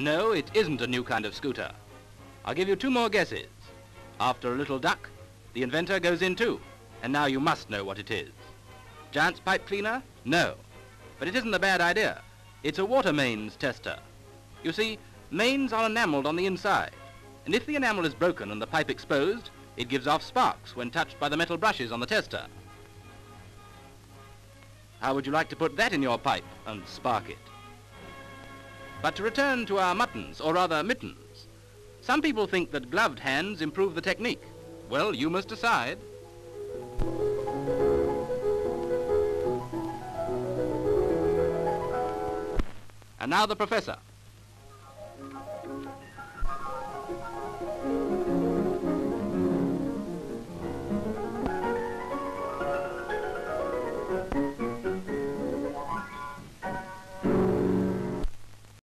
No, it isn't a new kind of scooter. I'll give you two more guesses. After a little duck, the inventor goes in too. And now you must know what it is. Giant's pipe cleaner? No. But it isn't a bad idea. It's a water mains tester. You see, mains are enameled on the inside. And if the enamel is broken and the pipe exposed, it gives off sparks when touched by the metal brushes on the tester. How would you like to put that in your pipe and spark it? But to return to our muttons, or rather mittens. Some people think that gloved hands improve the technique. Well, you must decide. And now the professor.